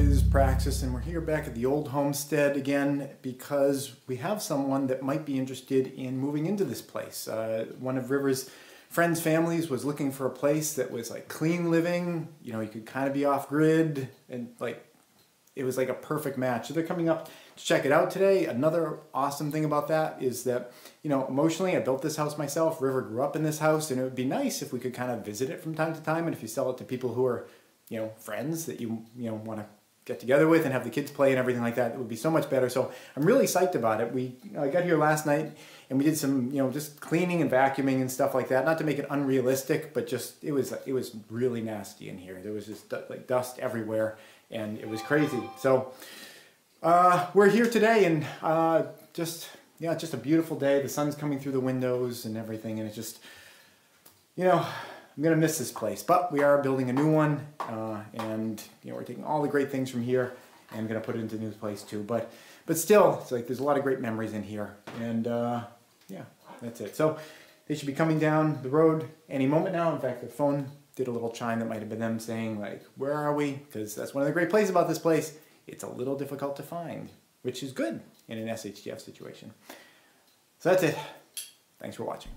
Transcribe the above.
boys, Praxis, and we're here back at the old homestead again because we have someone that might be interested in moving into this place. Uh, one of River's friends' families was looking for a place that was like clean living, you know, you could kind of be off grid and like it was like a perfect match. So they're coming up to check it out today. Another awesome thing about that is that, you know, emotionally, I built this house myself. River grew up in this house, and it would be nice if we could kind of visit it from time to time. And if you sell it to people who are, you know, friends that you, you know, want to get together with and have the kids play and everything like that, it would be so much better. So I'm really psyched about it. We I got here last night and we did some, you know, just cleaning and vacuuming and stuff like that. Not to make it unrealistic, but just it was it was really nasty in here. There was just like dust everywhere and it was crazy. So uh, we're here today and uh, just yeah, just a beautiful day. The sun's coming through the windows and everything, and it's just you know I'm gonna miss this place. But we are building a new one, uh, and you know we're taking all the great things from here and gonna put it into a new place too. But but still, it's like there's a lot of great memories in here, and uh, yeah, that's it. So they should be coming down the road any moment now. In fact, the phone did a little chime that might have been them saying like, where are we? Because that's one of the great places about this place. It's a little difficult to find, which is good in an SHTF situation. So that's it. Thanks for watching.